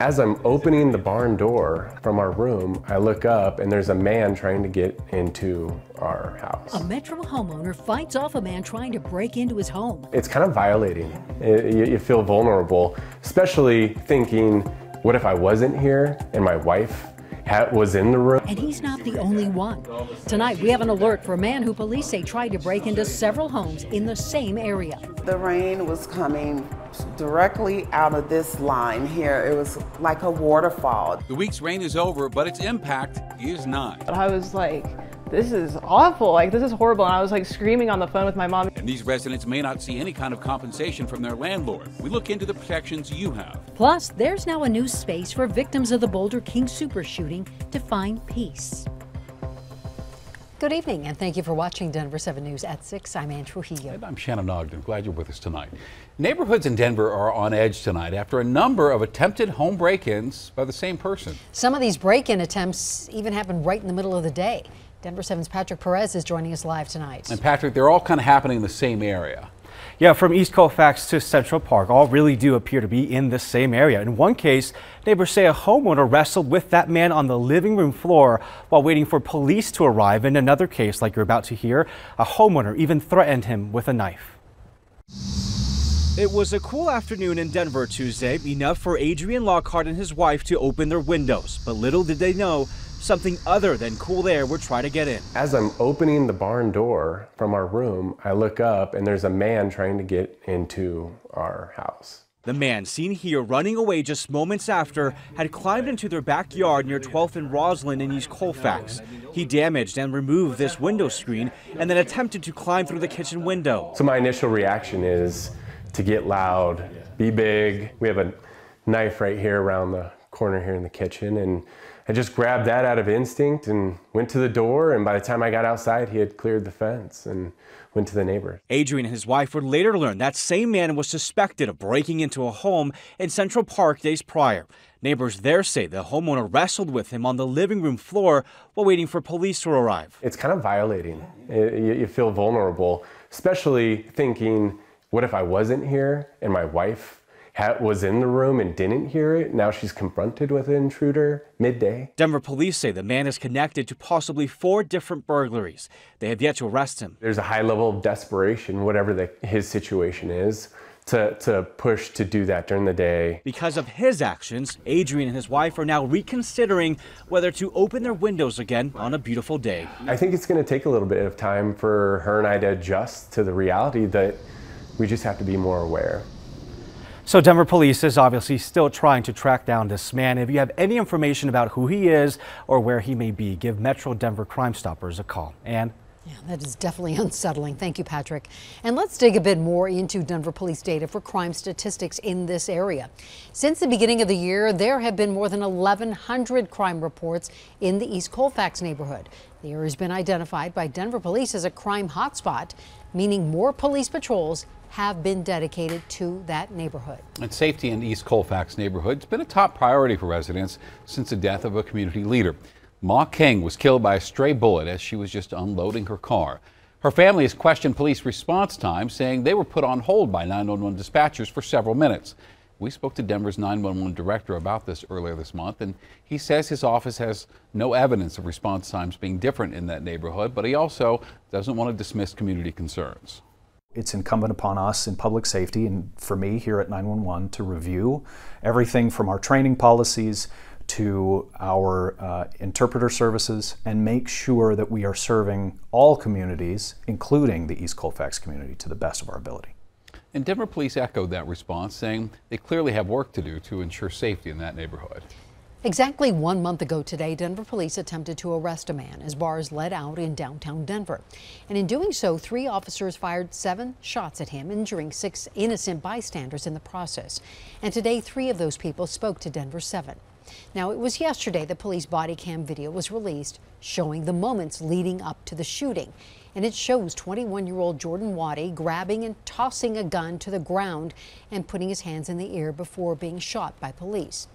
As I'm opening the barn door from our room, I look up and there's a man trying to get into our house. A Metro homeowner fights off a man trying to break into his home. It's kind of violating. It, you, you feel vulnerable, especially thinking, what if I wasn't here and my wife was in the room. And he's not the only one. Tonight, we have an alert for a man who police say tried to break into several homes in the same area. The rain was coming directly out of this line here. It was like a waterfall. The week's rain is over, but its impact is not. I was like, this is awful. Like, this is horrible. And I was like screaming on the phone with my mom. And these residents may not see any kind of compensation from their landlord. We look into the protections you have. Plus, there's now a new space for victims of the Boulder King Soopers shooting to find peace. Good evening, and thank you for watching Denver 7 News at 6. I'm Anne Trujillo. And I'm Shannon Ogden. Glad you're with us tonight. Neighborhoods in Denver are on edge tonight after a number of attempted home break-ins by the same person. Some of these break-in attempts even happened right in the middle of the day. Denver 7's Patrick Perez is joining us live tonight. And Patrick, they're all kind of happening in the same area. Yeah, from East Colfax to Central Park, all really do appear to be in the same area. In one case, neighbors say a homeowner wrestled with that man on the living room floor while waiting for police to arrive. In another case, like you're about to hear, a homeowner even threatened him with a knife. It was a cool afternoon in Denver Tuesday, enough for Adrian Lockhart and his wife to open their windows. But little did they know something other than cool air would try to get in. As I'm opening the barn door from our room, I look up and there's a man trying to get into our house. The man seen here running away just moments after had climbed into their backyard near 12th and Roslyn in East Colfax. He damaged and removed this window screen and then attempted to climb through the kitchen window. So my initial reaction is to get loud, be big. We have a knife right here around the corner here in the kitchen and I just grabbed that out of instinct and went to the door. And by the time I got outside, he had cleared the fence and went to the neighbor. Adrian and his wife would later learn that same man was suspected of breaking into a home in Central Park days prior. Neighbors there say the homeowner wrestled with him on the living room floor while waiting for police to arrive. It's kind of violating. You feel vulnerable, especially thinking, what if I wasn't here and my wife was in the room and didn't hear it. Now she's confronted with an intruder midday. Denver police say the man is connected to possibly four different burglaries. They have yet to arrest him. There's a high level of desperation, whatever the, his situation is. To, to push to do that during the day. Because of his actions, Adrian and his wife are now reconsidering whether to open their windows again on a beautiful day. I think it's going to take a little bit of time for her and I to adjust to the reality that we just have to be more aware. So Denver police is obviously still trying to track down this man. If you have any information about who he is or where he may be, give Metro Denver Crime Stoppers a call. And yeah, that is definitely unsettling. Thank you, Patrick. And let's dig a bit more into Denver police data for crime statistics in this area. Since the beginning of the year, there have been more than 1,100 crime reports in the East Colfax neighborhood. The area has been identified by Denver police as a crime hotspot, meaning more police patrols have been dedicated to that neighborhood. And safety in East Colfax neighborhood has been a top priority for residents since the death of a community leader. Ma Kni was killed by a stray bullet as she was just unloading her car. Her family has questioned police response time, saying they were put on hold by 911 dispatchers for several minutes. We spoke to Denver's 911 director about this earlier this month, and he says his office has no evidence of response times being different in that neighborhood, but he also doesn't want to dismiss community concerns. It's incumbent upon us in public safety and for me here at 911 to review everything from our training policies to our uh, interpreter services and make sure that we are serving all communities, including the East Colfax community, to the best of our ability. And Denver police echoed that response, saying they clearly have work to do to ensure safety in that neighborhood. Exactly one month ago today, Denver police attempted to arrest a man as bars let out in downtown Denver. And in doing so, three officers fired seven shots at him, injuring six innocent bystanders in the process. And today, three of those people spoke to Denver 7. Now, it was yesterday the police body cam video was released showing the moments leading up to the shooting. And it shows 21 year old Jordan Waddy grabbing and tossing a gun to the ground and putting his hands in the air before being shot by police.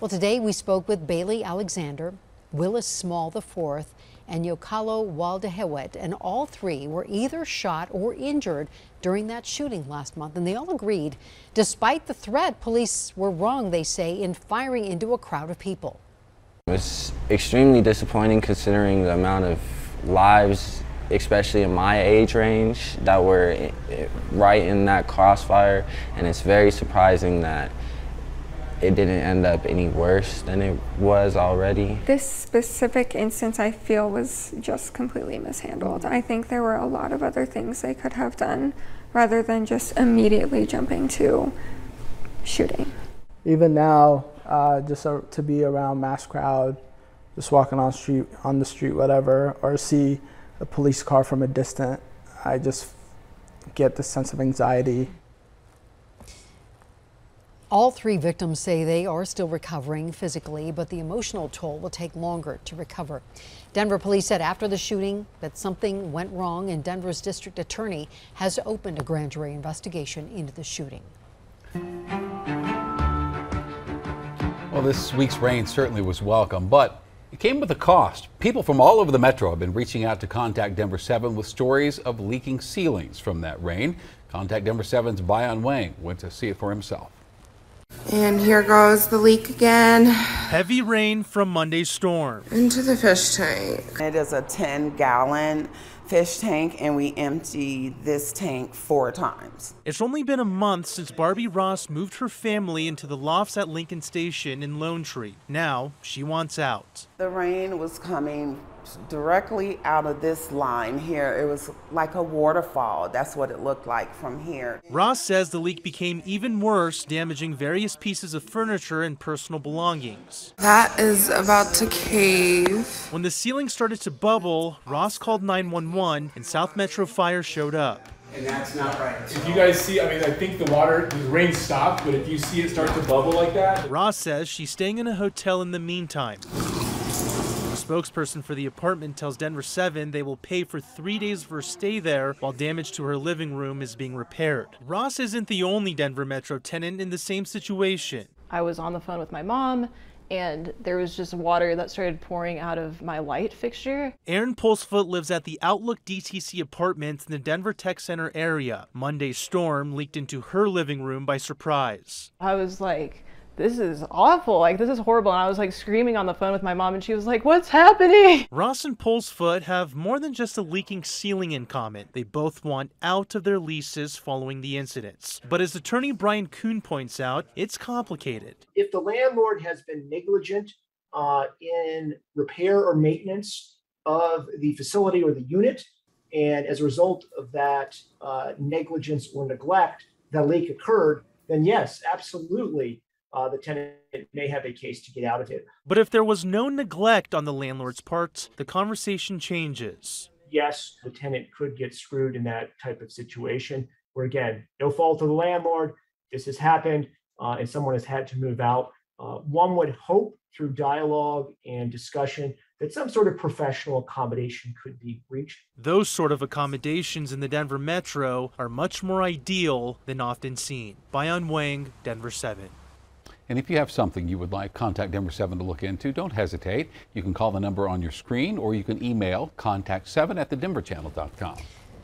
Well, today we spoke with Bailey Alexander, Willis Small IV, and Yekalo Weldehiwet, and all three were either shot or injured during that shooting last month. And they all agreed, despite the threat, police were wrong, they say, in firing into a crowd of people. It's extremely disappointing considering the amount of lives, especially in my age range, that were right in that crossfire. And it's very surprising that it didn't end up any worse than it was already. This specific instance I feel was just completely mishandled. I think there were a lot of other things they could have done rather than just immediately jumping to shooting. Even now, uh, just uh, to be around mass crowd, just walking on street on the street, whatever, or see a police car from a distance, I just get this sense of anxiety. All three victims say they are still recovering physically, but the emotional toll will take longer to recover. Denver police said after the shooting that something went wrong, and Denver's district attorney has opened a grand jury investigation into the shooting. Well, this week's rain certainly was welcome, but it came with a cost. People from all over the metro have been reaching out to Contact Denver 7 with stories of leaking ceilings from that rain. Contact Denver 7's Bayan Wang went to see it for himself. And here goes the leak again. Heavy rain from Monday's storm. Into the fish tank. It is a 10 gallon fish tank and we empty this tank four times. It's only been a month since Barbie Ross moved her family into the lofts at Lincoln Station in Lone Tree. Now she wants out. The rain was coming directly out of this line here. It was like a waterfall. That's what it looked like from here. Ross says the leak became even worse, damaging various pieces of furniture and personal belongings. That is about to cave. When the ceiling started to bubble, Ross called 911 and South Metro Fire showed up. And that's not right. If you guys see, I mean, I think the water, the rain stopped, but if you see it start to bubble like that. Ross says she's staying in a hotel in the meantime spokesperson for the apartment tells Denver 7 they will pay for three days of her stay there while damage to her living room is being repaired. Ross isn't the only Denver Metro tenant in the same situation. I was on the phone with my mom and there was just water that started pouring out of my light fixture. Aaron Pulsefoot lives at the Outlook DTC apartments in the Denver Tech Center area. Monday's storm leaked into her living room by surprise. I was like, this is awful. Like, this is horrible. And I was like screaming on the phone with my mom, and she was like, What's happening? Ross and Pulsefoot have more than just a leaking ceiling in common. They both want out of their leases following the incidents. But as attorney Brian Kuhn points out, it's complicated. If the landlord has been negligent uh, in repair or maintenance of the facility or the unit, and as a result of that uh, negligence or neglect, that leak occurred, then yes, absolutely, uh, the tenant may have a case to get out of it. But if there was no neglect on the landlord's part, the conversation changes. Yes, the tenant could get screwed in that type of situation where, again, no fault of the landlord, this has happened, uh, and someone has had to move out. Uh, one would hope through dialogue and discussion that some sort of professional accommodation could be reached. Those sort of accommodations in the Denver metro are much more ideal than often seen. Bayan Wang, Denver 7. And if you have something you would like Contact Denver 7 to look into, don't hesitate. You can call the number on your screen or you can email contact7 at thedenverchannel.com.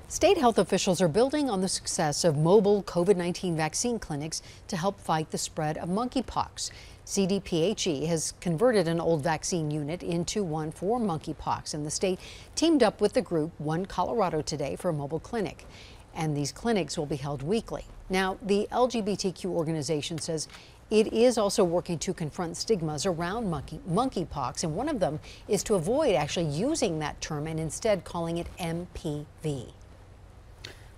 State health officials are building on the success of mobile COVID 19 vaccine clinics to help fight the spread of monkeypox. CDPHE has converted an old vaccine unit into one for monkeypox, and the state teamed up with the group One Colorado today for a mobile clinic. And these clinics will be held weekly. Now, the LGBTQ organization says it is also working to confront stigmas around monkey, monkeypox, and one of them is to avoid actually using that term and instead calling it MPV.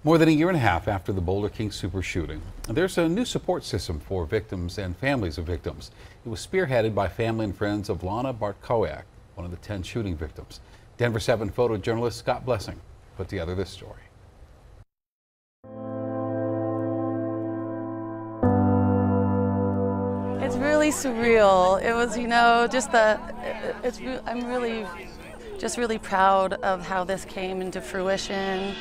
More than a year and a half after the Boulder King Soopers shooting, there's a new support system for victims and families of victims. It was spearheaded by family and friends of Lana Bartkowiak, one of the 10 shooting victims. Denver 7 photojournalist Scott Blessing put together this story. Really surreal. It was, you know, just the, it's, I'm really, just really proud of how this came into fruition.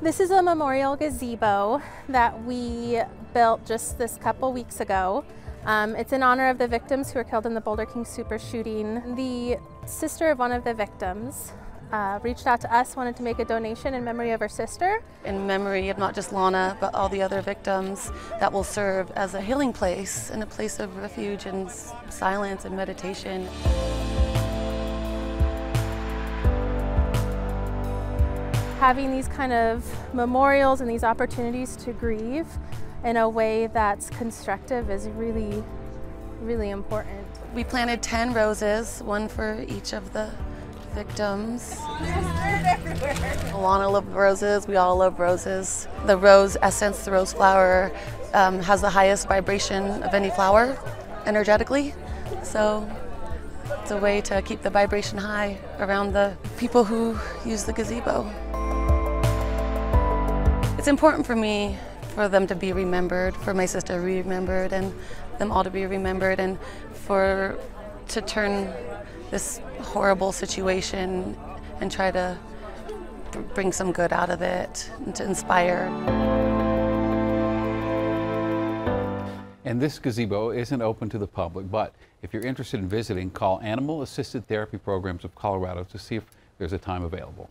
This is a memorial gazebo that we built just this couple weeks ago. Um, it's in honor of the victims who were killed in the Boulder King Soopers shooting. The sister of one of the victims uh, reached out to us, wanted to make a donation in memory of her sister. In memory of not just Lana, but all the other victims that will serve as a healing place and a place of refuge and silence and meditation. Having these kind of memorials and these opportunities to grieve in a way that's constructive is really, really important. We planted 10 roses, one for each of the victims. Alana loved roses, we all love roses. The rose essence, the rose flower, um, has the highest vibration of any flower energetically. So it's a way to keep the vibration high around the people who use the gazebo. It's important for me for them to be remembered, for my sister to be remembered, and them all to be remembered, and for to turn this horrible situation and try to bring some good out of it and to inspire. And this gazebo isn't open to the public, but if you're interested in visiting, call Animal Assisted Therapy Programs of Colorado to see if there's a time available.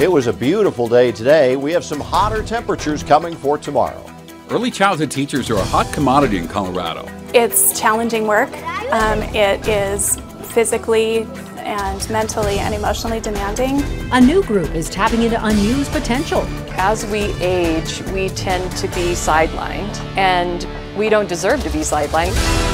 It was a beautiful day today. We have some hotter temperatures coming for tomorrow. Early childhood teachers are a hot commodity in Colorado. It's challenging work. Um, it is physically and mentally and emotionally demanding. A new group is tapping into unused potential. As we age, we tend to be sidelined, and we don't deserve to be sidelined.